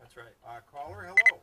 That's right. Uh, caller, hello.